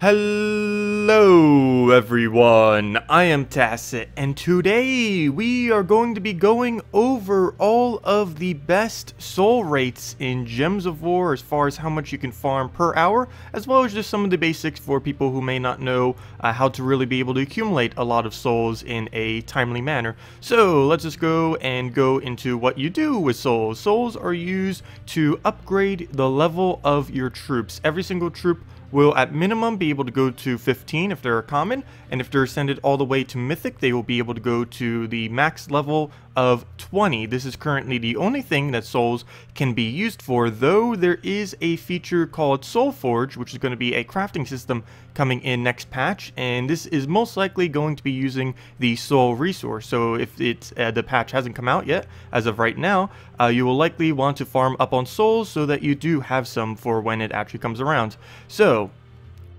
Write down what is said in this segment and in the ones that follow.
Hello everyone, I am Tacet, and today we are going to be going over all of the best soul rates in Gems of War as far as how much you can farm per hour, as well as just some of the basics for people who may not know uh, how to really be able to accumulate a lot of souls in a timely manner. So let's just go and go into what you do with souls. Souls are used to upgrade the level of your troops. Every single troop will at minimum be able to go to 15 if they're a common, and if they're ascended all the way to mythic, they will be able to go to the max level of 20. This is currently the only thing that souls can be used for, though there is a feature called Soul Forge, which is going to be a crafting system coming in next patch, and this is most likely going to be using the soul resource. So if it's uh, the patch hasn't come out yet, as of right now, uh, you will likely want to farm up on souls so that you do have some for when it actually comes around. So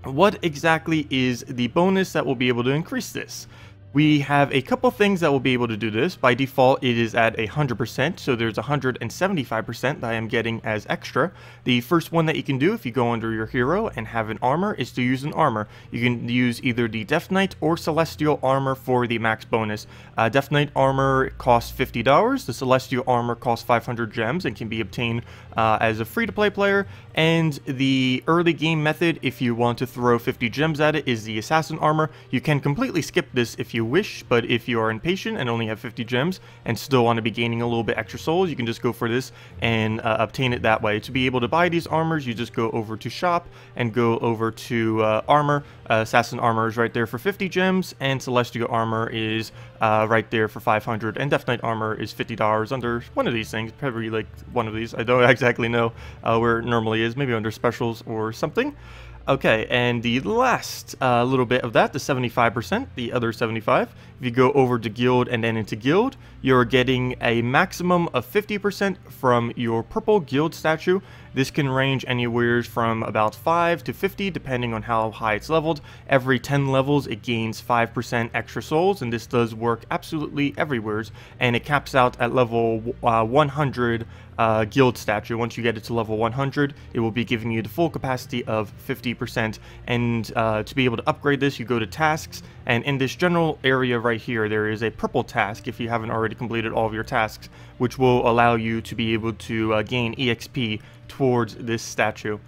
what exactly is the bonus that will be able to increase this? We have a couple things that will be able to do this. By default, it is at 100%, so there's 175% that I am getting as extra. The first one that you can do if you go under your hero and have an armor is to use an armor. You can use either the Death Knight or Celestial armor for the max bonus. Uh, Death Knight armor costs $50, the Celestial armor costs 500 gems and can be obtained uh, as a free-to-play player, and the early game method, if you want to throw 50 gems at it, is the Assassin armor. You can completely skip this if you you wish, but if you are impatient and only have 50 gems and still want to be gaining a little bit extra souls, you can just go for this and uh, obtain it that way. To be able to buy these armors, you just go over to shop and go over to uh, armor. Uh, Assassin armor is right there for 50 gems, and Celestial armor is uh, right there for 500, and Death Knight armor is $50 under one of these things, probably like one of these. I don't exactly know uh, where it normally is, maybe under specials or something. Okay, and the last uh, little bit of that, the 75%, the other 75, if you go over to guild and then into guild, you're getting a maximum of 50% from your purple guild statue. This can range anywhere from about 5 to 50 depending on how high it's leveled. Every 10 levels it gains 5% extra souls and this does work absolutely everywhere and it caps out at level uh, 100 uh, guild statue. Once you get it to level 100 it will be giving you the full capacity of 50% and uh, to be able to upgrade this you go to tasks and in this general area right here there is a purple task if you haven't already completed all of your tasks which will allow you to be able to uh, gain EXP towards this statue.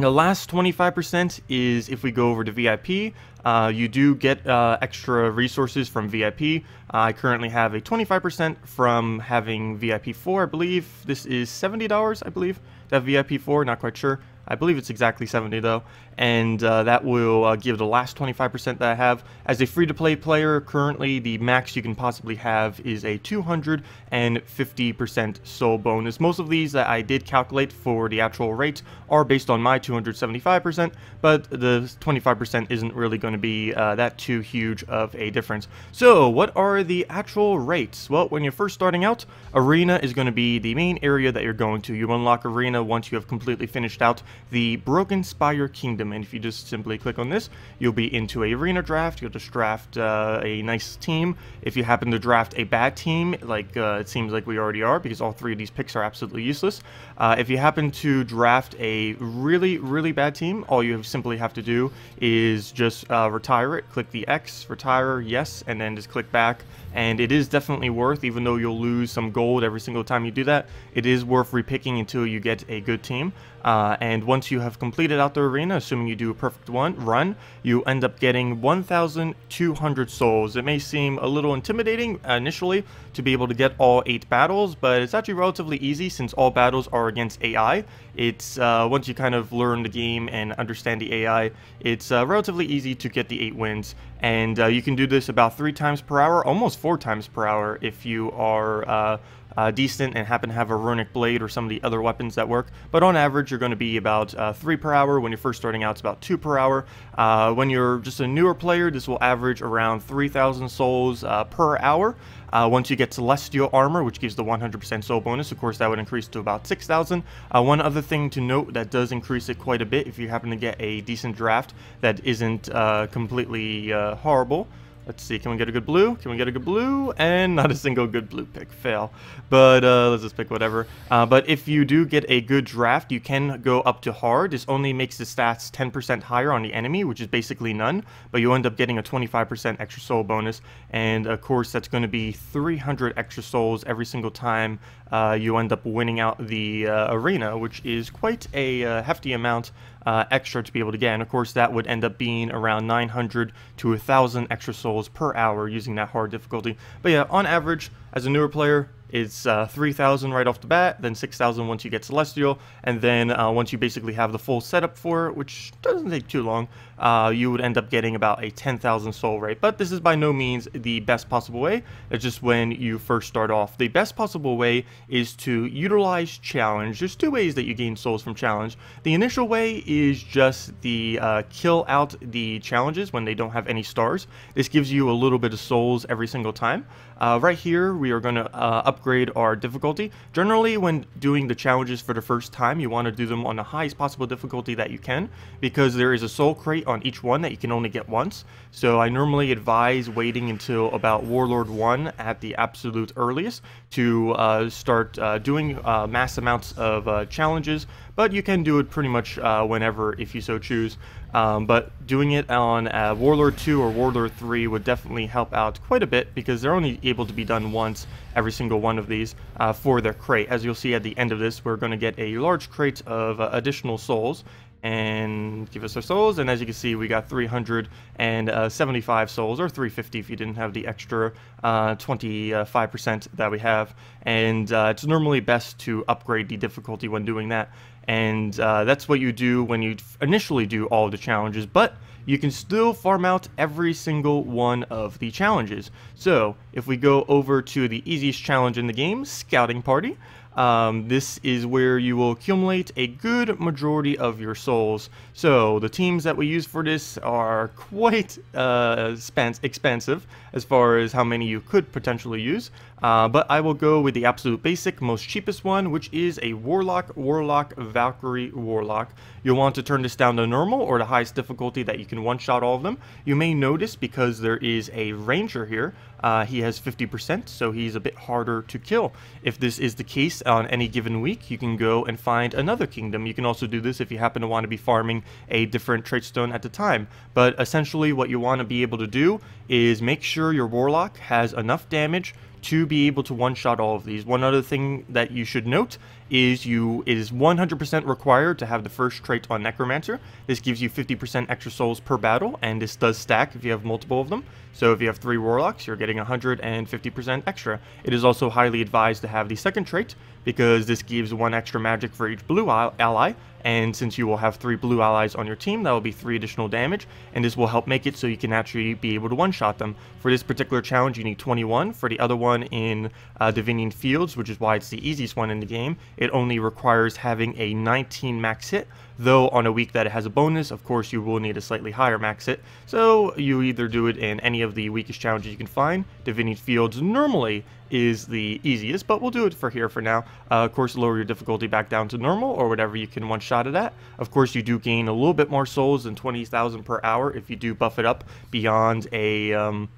The last 25% is if we go over to VIP, uh, you do get uh, extra resources from VIP. I currently have a 25% from having VIP 4, I believe. This is $70, I believe, to have VIP 4, not quite sure. I believe it's exactly 70 though, and uh, that will uh, give the last 25% that I have. As a free-to-play player, currently the max you can possibly have is a 250% soul bonus. Most of these that I did calculate for the actual rate are based on my 275%, but the 25% isn't really going to be uh, that too huge of a difference. So what are the actual rates? Well, when you're first starting out, Arena is going to be the main area that you're going to. You unlock Arena once you have completely finished out the Broken Spire Kingdom. And if you just simply click on this, you'll be into a arena draft. You'll just draft uh, a nice team. If you happen to draft a bad team, like uh, it seems like we already are, because all three of these picks are absolutely useless. Uh, if you happen to draft a really, really bad team, all you simply have to do is just uh, retire it. Click the X, retire, yes, and then just click back. And it is definitely worth, even though you'll lose some gold every single time you do that, it is worth repicking until you get a good team. Uh, and once you have completed out the arena, assuming you do a perfect one run, you end up getting 1,200 souls. It may seem a little intimidating initially to be able to get all 8 battles, but it's actually relatively easy since all battles are against AI. It's, uh, once you kind of learn the game and understand the AI, it's uh, relatively easy to get the 8 wins. And uh, you can do this about 3 times per hour, almost 4 times per hour if you are uh, decent and happen to have a runic blade or some of the other weapons that work. But on average, you're going to be about uh, 3 per hour. When you're first starting out, it's about 2 per hour. Uh, when you're just a newer player, this will average around 3,000 souls uh, per hour. Uh, once you get Celestial Armor, which gives the 100% soul bonus, of course that would increase to about 6,000. Uh, one other thing to note that does increase it quite a bit if you happen to get a decent draft that isn't completely horrible Let's see, can we get a good blue? Can we get a good blue? And not a single good blue pick, fail. But uh, let's just pick whatever. Uh, but if you do get a good draft, you can go up to hard. This only makes the stats 10% higher on the enemy, which is basically none. But you end up getting a 25% extra soul bonus. And of course, that's going to be 300 extra souls every single time uh, you end up winning out the uh, arena, which is quite a uh, hefty amount uh, extra to be able to get. And of course, that would end up being around 900 to 1,000 extra souls per hour using that hard difficulty. But yeah, on average, as a newer player, it's uh, 3,000 right off the bat, then 6,000 once you get Celestial, and then uh, once you basically have the full setup for it, which doesn't take too long, uh, you would end up getting about a 10,000 soul rate. But this is by no means the best possible way. It's just when you first start off. The best possible way is to utilize challenge. There's two ways that you gain souls from challenge. The initial way is just the uh, kill out the challenges when they don't have any stars. This gives you a little bit of souls every single time. Uh, right here, we are going to uh, upgrade our difficulty. Generally, when doing the challenges for the first time, you want to do them on the highest possible difficulty that you can because there is a soul crate on each one that you can only get once. So I normally advise waiting until about Warlord 1 at the absolute earliest to uh, start uh, doing uh, mass amounts of uh, challenges, but you can do it pretty much uh, whenever if you so choose. Um, but doing it on uh, Warlord 2 or Warlord 3 would definitely help out quite a bit because they're only able to be done once every single one of these for their crate. As you'll see at the end of this, we're going to get a large crate of additional souls and give us our souls. And as you can see, we got 375 souls, or 350 if you didn't have the extra 25% uh, that we have. And uh, it's normally best to upgrade the difficulty when doing that. And uh, that's what you do when you initially do all the challenges. But you can still farm out every single one of the challenges. So if we go over to the easiest challenge in the game, Scouting Party, um, this is where you will accumulate a good majority of your souls. So the teams that we use for this are quite uh, expensive as far as how many you could potentially use. Uh, but I will go with the absolute basic, most cheapest one, which is a Warlock, Warlock, Valkyrie, Warlock. You'll want to turn this down to normal or the highest difficulty that you can one-shot all of them. You may notice because there is a Ranger here, uh, he has 50%, so he's a bit harder to kill. If this is the case on any given week, you can go and find another kingdom. You can also do this if you happen to want to be farming a different trait stone at the time. But essentially what you want to be able to do is make sure your Warlock has enough damage to be able to one-shot all of these. One other thing that you should note is you it is 100% required to have the first trait on Necromancer. This gives you 50% extra souls per battle, and this does stack if you have multiple of them. So if you have three Warlocks, you're getting 150% extra. It is also highly advised to have the second trait, because this gives one extra magic for each blue ally, and since you will have three blue allies on your team, that will be three additional damage, and this will help make it so you can actually be able to one-shot them. For this particular challenge, you need 21. For the other one in uh, Divinion Fields, which is why it's the easiest one in the game, it only requires having a 19 max hit, though on a week that it has a bonus, of course, you will need a slightly higher max hit. So you either do it in any of the weakest challenges you can find. Divinion Fields normally is the easiest, but we'll do it for here for now. Uh, of course, lower your difficulty back down to normal or whatever you can one-shot it at. Of course, you do gain a little bit more souls than 20,000 per hour if you do buff it up beyond a... Um,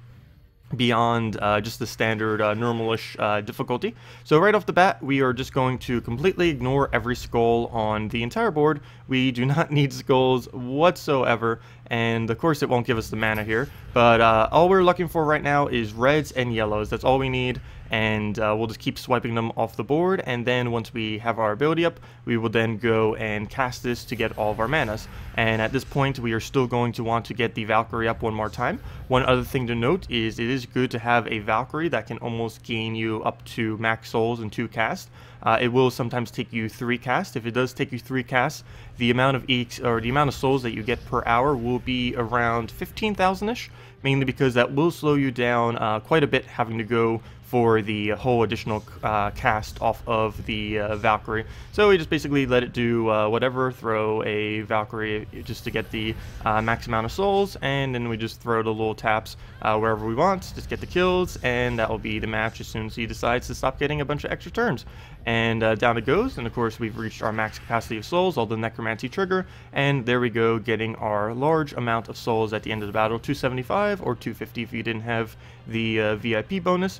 beyond uh, just the standard uh, normalish uh, difficulty. So right off the bat, we are just going to completely ignore every skull on the entire board. We do not need skulls whatsoever, and of course it won't give us the mana here, but uh, all we're looking for right now is reds and yellows. That's all we need, and uh, we'll just keep swiping them off the board and then once we have our ability up we will then go and cast this to get all of our manas and at this point we are still going to want to get the Valkyrie up one more time. One other thing to note is it is good to have a Valkyrie that can almost gain you up to max souls in two casts. Uh, it will sometimes take you three casts. If it does take you three casts, the amount of each or the amount of souls that you get per hour will be around 15,000ish, mainly because that will slow you down uh, quite a bit having to go for the whole additional uh, cast off of the uh, Valkyrie. So we just basically let it do uh, whatever, throw a Valkyrie just to get the uh, max amount of souls, and then we just throw the little taps uh, wherever we want, just get the kills, and that will be the match as soon as he decides to stop getting a bunch of extra turns. And uh, down it goes, and of course we've reached our max capacity of souls, all the necromancy trigger, and there we go, getting our large amount of souls at the end of the battle, 275 or 250 if you didn't have the VIP bonus.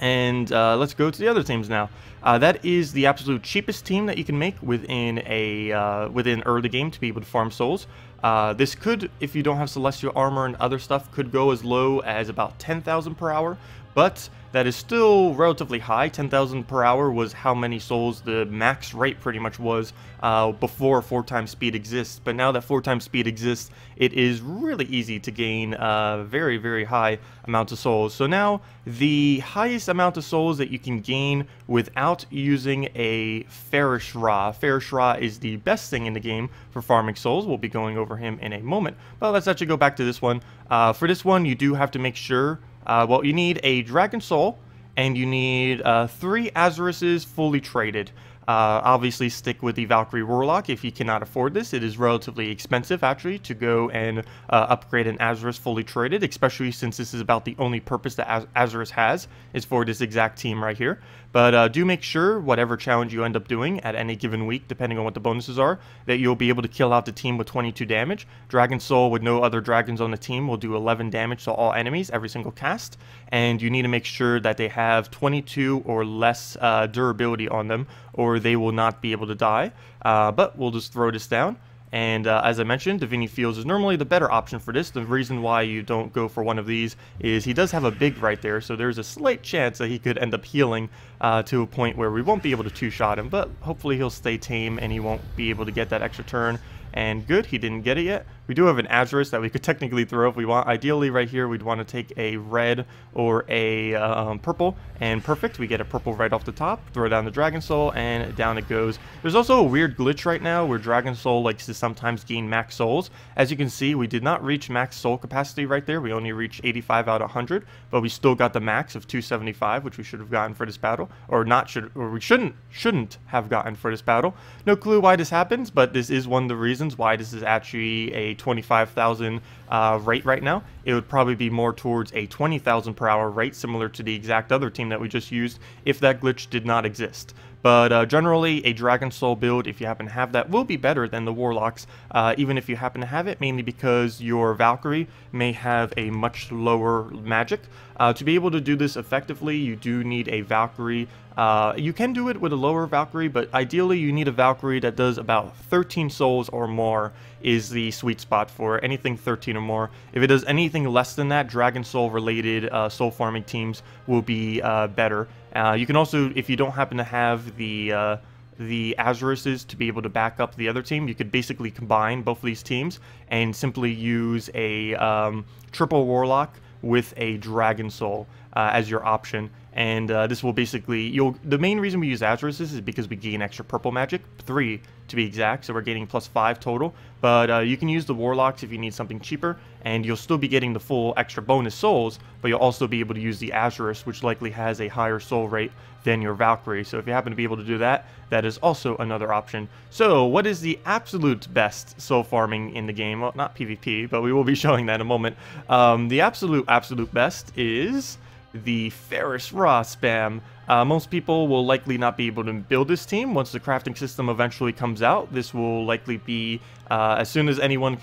And uh, let's go to the other teams now. Uh, that is the absolute cheapest team that you can make within a uh, within early game to be able to farm souls. Uh, this could, if you don't have celestial armor and other stuff, could go as low as about 10,000 per hour, but that is still relatively high. 10,000 per hour was how many souls the max rate pretty much was uh, before 4 times speed exists. But now that 4 times speed exists, it is really easy to gain uh, very, very high amounts of souls. So now the highest amount of souls that you can gain without using a Pharos-Ra. Fairish Ra is the best thing in the game for farming souls. We'll be going over him in a moment. But let's actually go back to this one. Uh, for this one, you do have to make sure uh, well, you need a Dragon Soul, and you need uh, three Azureses fully traded. Uh, obviously, stick with the Valkyrie Warlock if you cannot afford this. It is relatively expensive, actually, to go and uh, upgrade an Azurus fully traded, especially since this is about the only purpose that Az Azurus has, is for this exact team right here. But uh, do make sure, whatever challenge you end up doing at any given week, depending on what the bonuses are, that you'll be able to kill out the team with 22 damage. Dragon Soul with no other dragons on the team will do 11 damage to all enemies every single cast. And you need to make sure that they have 22 or less uh, durability on them, or they will not be able to die. Uh, but we'll just throw this down. And uh, as I mentioned, Divinion Fields is normally the better option for this. The reason why you don't go for one of these is he does have a big right there, so there's a slight chance that he could end up healing uh, to a point where we won't be able to two-shot him, but hopefully he'll stay tame and he won't be able to get that extra turn. And good, he didn't get it yet. We do have an Azurus that we could technically throw if we want. Ideally, right here, we'd want to take a red or a um, purple, and perfect. We get a purple right off the top, throw down the Dragon Soul, and down it goes. There's also a weird glitch right now where Dragon Soul likes to sometimes gain max souls. As you can see, we did not reach max soul capacity right there. We only reached 85 out of 100, but we still got the max of 275, which we should have gotten for this battle, or not should, or we shouldn't shouldn't have gotten for this battle. No clue why this happens, but this is one of the reasons why this is actually a 25,000 uh, rate right now. It would probably be more towards a 20,000 per hour rate, similar to the exact other team that we just used, if that glitch did not exist. But uh, generally, a Dragon Soul build, if you happen to have that, will be better than the Warlocks, uh, even if you happen to have it, mainly because your Valkyrie may have a much lower magic. Uh, to be able to do this effectively, you do need a Valkyrie. Uh, you can do it with a lower Valkyrie, but ideally you need a Valkyrie that does about 13 souls or more is the sweet spot for anything 13 or more. If it does anything less than that, Dragon Soul related uh, soul farming teams will be uh, better. Uh, you can also, if you don't happen to have the uh, the Azuruses to be able to back up the other team, you could basically combine both of these teams and simply use a um, triple Warlock with a Dragon Soul uh, as your option. And uh, this will basically, you'll. the main reason we use Azurus is because we gain extra purple magic, three to be exact, so we're getting plus five total. But uh, you can use the Warlocks if you need something cheaper, and you'll still be getting the full extra bonus souls, but you'll also be able to use the Azurus, which likely has a higher soul rate than your Valkyrie. So if you happen to be able to do that, that is also another option. So what is the absolute best soul farming in the game? Well, not PvP, but we will be showing that in a moment. Um, the absolute, absolute best is the Pharos-Ra spam. Uh, most people will likely not be able to build this team once the crafting system eventually comes out. This will likely be uh, as soon as anyone...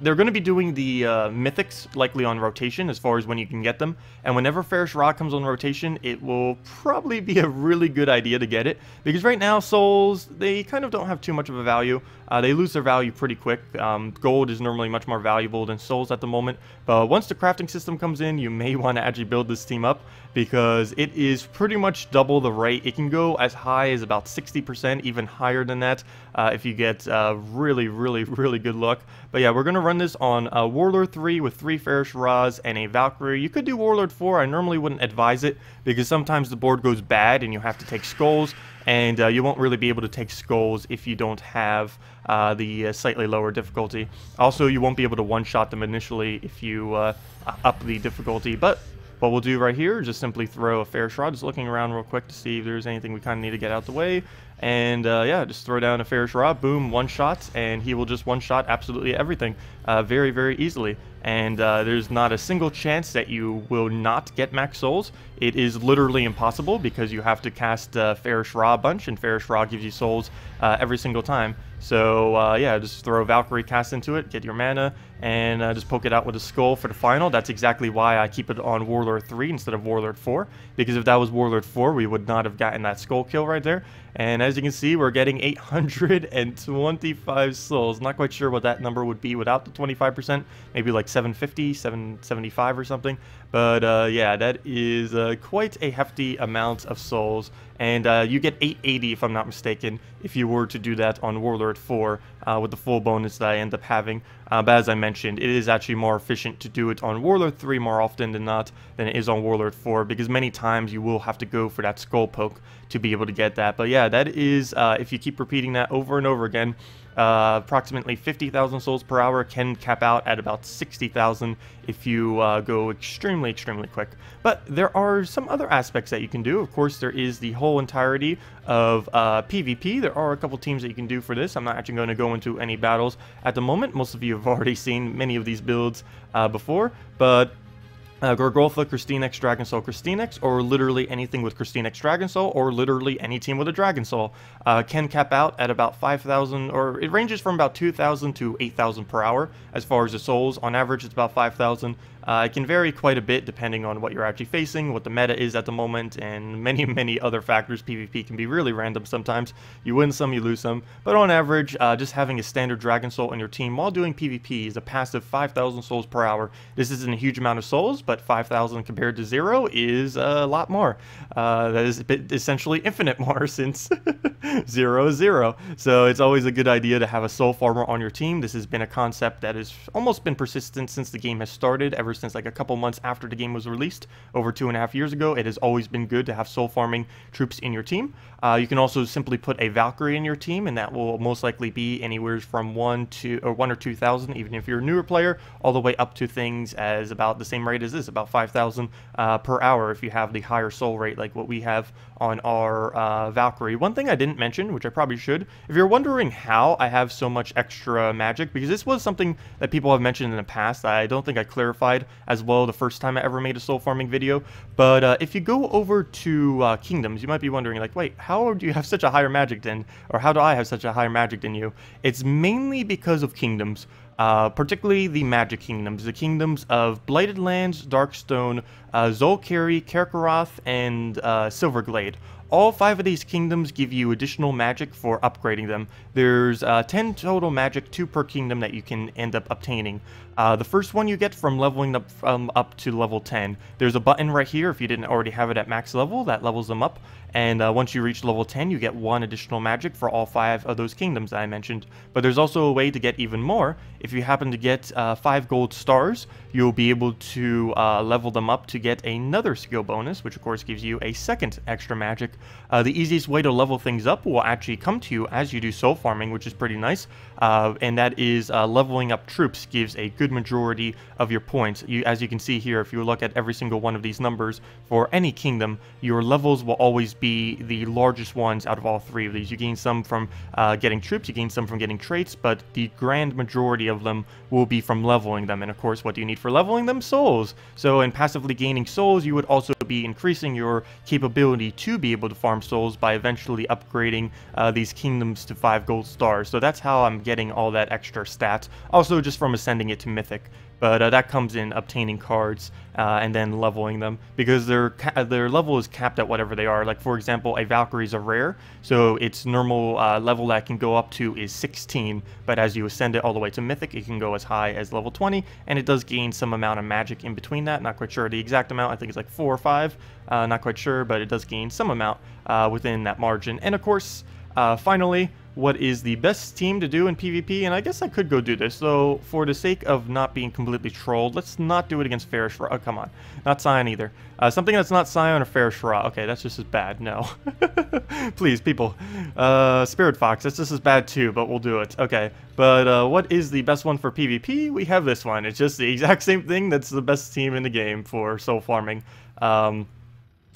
They're going to be doing the uh, mythics likely on rotation as far as when you can get them. And whenever Pharos-Ra comes on rotation, it will probably be a really good idea to get it. Because right now, souls, they kind of don't have too much of a value. Uh, they lose their value pretty quick. Um, gold is normally much more valuable than souls at the moment. But once the crafting system comes in, you may want to actually build this team up because it is pretty much double the rate. It can go as high as about 60%, even higher than that uh, if you get uh, really, really, really good luck. But yeah, we're going to run this on uh, Warlord 3 with 3 Pharos-Ras and a Valkyrie. You could do Warlord 4. I normally wouldn't advise it because sometimes the board goes bad and you have to take skulls and uh, you won't really be able to take skulls if you don't have uh, the uh, slightly lower difficulty. Also, you won't be able to one-shot them initially if you uh, up the difficulty, but what we'll do right here is just simply throw a Pharos-Ra, just looking around real quick to see if there's anything we kind of need to get out the way. And uh, yeah, just throw down a Pharos-Ra, boom, one shot, and he will just one shot absolutely everything uh, very, very easily. And uh, there's not a single chance that you will not get max souls. It is literally impossible because you have to cast uh, Pharos-Ra bunch, and Pharos-Ra gives you souls uh, every single time. So uh, yeah, just throw Valkyrie cast into it, get your mana, and uh, just poke it out with a skull for the final. That's exactly why I keep it on Warlord 3 instead of Warlord 4, because if that was Warlord 4, we would not have gotten that skull kill right there. And as you can see, we're getting 825 souls. Not quite sure what that number would be without the 25%, maybe like 750, 775 or something. But uh, yeah, that is uh, quite a hefty amount of souls. And uh, you get 880 if I'm not mistaken, if you were to do that on Warlord 4 uh, with the full bonus that I end up having. Uh, but as I mentioned, it is actually more efficient to do it on Warlord 3 more often than not than it is on Warlord 4 because many times you will have to go for that skull poke to be able to get that. But yeah, that is, uh, if you keep repeating that over and over again, uh, approximately 50,000 souls per hour can cap out at about 60,000 if you uh, go extremely, extremely quick. But there are some other aspects that you can do. Of course, there is the whole entirety of uh, PvP. There are a couple teams that you can do for this. I'm not actually going to go into any battles at the moment. Most of you have already seen many of these builds uh, before, but uh, Gorgotha, Christine X, Dragon Soul, Christine X, or literally anything with Christine X, Dragon Soul, or literally any team with a Dragon Soul, uh, can cap out at about 5,000, or it ranges from about 2,000 to 8,000 per hour as far as the souls. On average, it's about 5,000. Uh, it can vary quite a bit depending on what you're actually facing, what the meta is at the moment, and many, many other factors. PvP can be really random sometimes. You win some, you lose some. But on average, uh, just having a standard Dragon Soul on your team while doing PvP is a passive 5,000 souls per hour. This isn't a huge amount of souls, but 5,000 compared to zero is a lot more. Uh, that is essentially infinite more since zero is zero. So it's always a good idea to have a soul farmer on your team. This has been a concept that has almost been persistent since the game has started, ever since like a couple months after the game was released, over two and a half years ago. It has always been good to have soul farming troops in your team. Uh, you can also simply put a Valkyrie in your team, and that will most likely be anywhere from one to or one or two thousand, even if you're a newer player, all the way up to things as about the same rate as this, about five thousand uh, per hour if you have the higher soul rate like what we have on our uh, Valkyrie. One thing I didn't mention, which I probably should, if you're wondering how I have so much extra magic, because this was something that people have mentioned in the past, I don't think I clarified as well the first time I ever made a soul farming video. But uh, if you go over to uh, Kingdoms, you might be wondering, like, wait, how do you have such a higher magic than, or how do I have such a higher magic than you? It's mainly because of Kingdoms. Uh, particularly the Magic Kingdoms, the kingdoms of Blighted Lands, Darkstone, uh, Zhul'Kari, Karakoth, and uh, Silverglade. All five of these kingdoms give you additional magic for upgrading them. There's uh, 10 total magic, 2 per kingdom that you can end up obtaining. Uh, the first one you get from leveling up, um, up to level 10. There's a button right here if you didn't already have it at max level that levels them up. And uh, once you reach level 10, you get one additional magic for all five of those kingdoms that I mentioned. But there's also a way to get even more. If you happen to get uh, five gold stars, you'll be able to uh, level them up to get another skill bonus, which of course gives you a second extra magic. Uh, the easiest way to level things up will actually come to you as you do soul farming, which is pretty nice. Uh, and that is leveling up troops gives a good majority of your points. You, as you can see here, if you look at every single one of these numbers for any kingdom, your levels will always be the largest ones out of all three of these. You gain some from uh, getting troops, you gain some from getting traits, but the grand majority of them will be from leveling them. And of course, what do you need for leveling them? Souls. So in passively gaining souls, you would also be increasing your capability to be able to farm souls by eventually upgrading uh, these kingdoms to 5 gold stars. So that's how I'm getting all that extra stats. Also just from ascending it to Mythic. But uh, that comes in obtaining cards uh, and then leveling them because their their level is capped at whatever they are. Like for example, a Valkyrie is a rare, so its normal uh, level that can go up to is 16. But as you ascend it all the way to Mythic, it can go as high as level 20, and it does gain some amount of magic in between that. Not quite sure the exact amount. I think it's like four or five. Uh, not quite sure, but it does gain some amount uh, within that margin. And of course, uh, finally, what is the best team to do in PvP, and I guess I could go do this, though for the sake of not being completely trolled, let's not do it against Pharos-Ra. Oh, come on. Not Sion either. Uh, something that's not Sion or Pharos-Ra. Okay, that's just as bad. No. Please, people. Uh, Spirit Fox, that's just as bad too, but we'll do it. Okay, but uh, what is the best one for PvP? We have this one. It's just the exact same thing that's the best team in the game for soul farming. Um,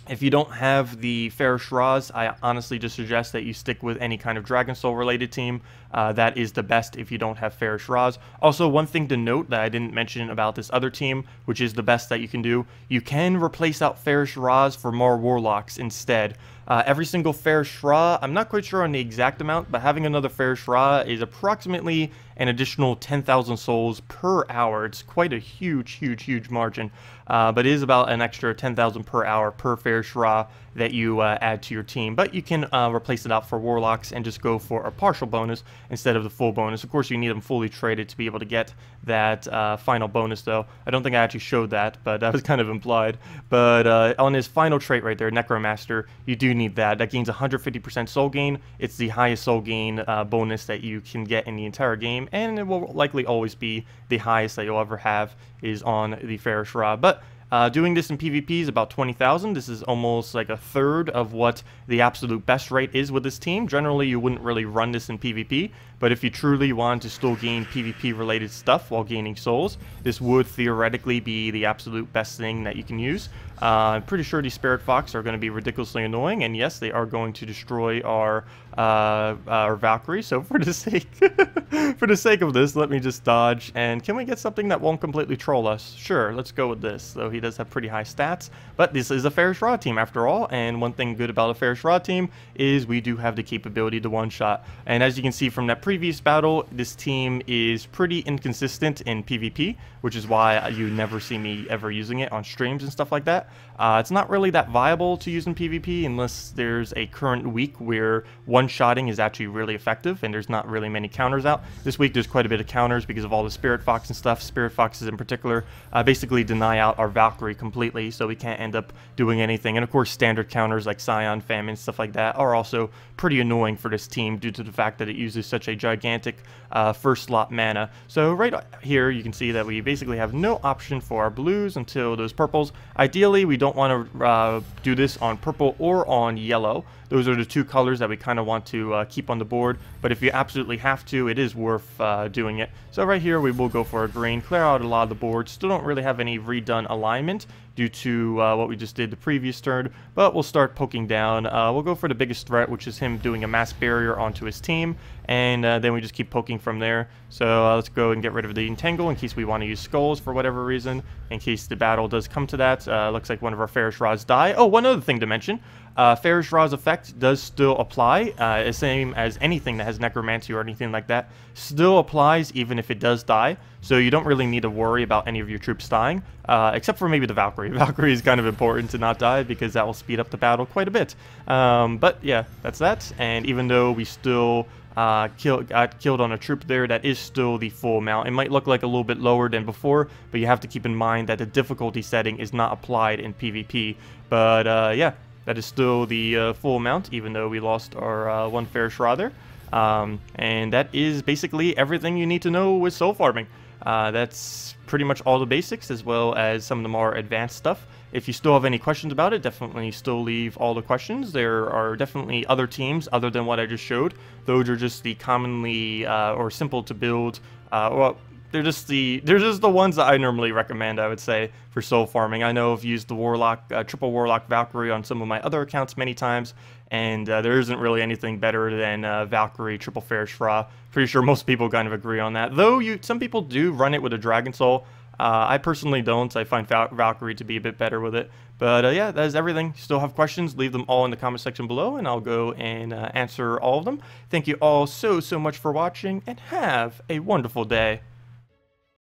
if you don't have the Pharos-Ras, I honestly just suggest that you stick with any kind of Dragon Soul related team. Uh, that is the best if you don't have Pharos-Ras. Also, one thing to note that I didn't mention about this other team, which is the best that you can do, you can replace out Pharos-Ras for more Warlocks instead. Uh, every single Pharos-Ra, I'm not quite sure on the exact amount, but having another Pharos-Ra is approximately an additional 10,000 souls per hour. It's quite a huge, huge, huge margin, uh, but it is about an extra 10,000 per hour per Pharos-Ra that you uh, add to your team. But you can uh, replace it out for Warlocks and just go for a partial bonus instead of the full bonus. Of course, you need them fully traded to be able to get that uh, final bonus, though. I don't think I actually showed that, but that was kind of implied. But uh, on his final trait right there, Necromaster, you do need that. That gains 150% soul gain. It's the highest soul gain uh, bonus that you can get in the entire game, and it will likely always be the highest that you'll ever have is on the Pharos-Ra. But uh, doing this in PvP is about 20,000. This is almost like a third of what the absolute best rate is with this team. Generally, you wouldn't really run this in PvP, but if you truly want to still gain PvP related stuff while gaining souls, this would theoretically be the absolute best thing that you can use. Uh, I'm pretty sure these Spirit Fox are going to be ridiculously annoying, and yes, they are going to destroy our uh, our Valkyrie. So for the sake for the sake of this, let me just dodge. And can we get something that won't completely troll us? Sure, let's go with this. Though he does have pretty high stats, but this is a Pharos-Ra team after all. And one thing good about a Pharos-Ra team is we do have the capability to one-shot. And as you can see from that previous battle, this team is pretty inconsistent in PvP, which is why you never see me ever using it on streams and stuff like that. Uh, it's not really that viable to use in PvP unless there's a current week where one-shotting is actually really effective and there's not really many counters out. This week there's quite a bit of counters because of all the Spirit Fox and stuff. Spirit Foxes in particular uh, basically deny out our Valkyrie completely so we can't end up doing anything. And of course standard counters like Scion, Famine, stuff like that are also pretty annoying for this team due to the fact that it uses such a gigantic uh, first slot mana. So right here you can see that we basically have no option for our blues until those purples. Ideally we don't want to uh, do this on purple or on yellow. Those are the two colors that we kind of want to uh, keep on the board, but if you absolutely have to, it is worth uh, doing it. So right here, we will go for a green, clear out a lot of the board. Still don't really have any redone alignment due to uh, what we just did the previous turn, but we'll start poking down. Uh, we'll go for the biggest threat, which is him doing a mass barrier onto his team, and uh, then we just keep poking from there. So uh, let's go and get rid of the entangle in case we want to use skulls for whatever reason, in case the battle does come to that. looks like one of our Pharos-Ras die. Oh, one other thing to mention. Uh, Pharos-Ra's effect does still apply, uh, the same as anything that has Necromancy or anything like that. Still applies even if it does die, so you don't really need to worry about any of your troops dying, uh, except for maybe the Valkyrie. Valkyrie is kind of important to not die because that will speed up the battle quite a bit. Um, but yeah, that's that, and even though we still uh, kill, got killed on a troop there, that is still the full amount. It might look like a little bit lower than before, but you have to keep in mind that the difficulty setting is not applied in PvP. But uh, yeah, that is still the uh, full amount, even though we lost our uh, one fair Ra there. Um, and that is basically everything you need to know with soul farming. Uh, that's pretty much all the basics, as well as some of the more advanced stuff. If you still have any questions about it, definitely still leave all the questions. There are definitely other teams other than what I just showed. Those are just the commonly uh, or simple to build, uh, well, they're just the they're just the ones that I normally recommend. I would say for soul farming. I know I've used the warlock uh, triple warlock Valkyrie on some of my other accounts many times, and uh, there isn't really anything better than uh, Valkyrie triple Pharos-Ra. Pretty sure most people kind of agree on that. Though you some people do run it with a Dragon Soul. Uh, I personally don't. I find Val Valkyrie to be a bit better with it. But uh, yeah, that is everything. Still have questions? Leave them all in the comment section below, and I'll go and uh, answer all of them. Thank you all so, so much for watching, and have a wonderful day.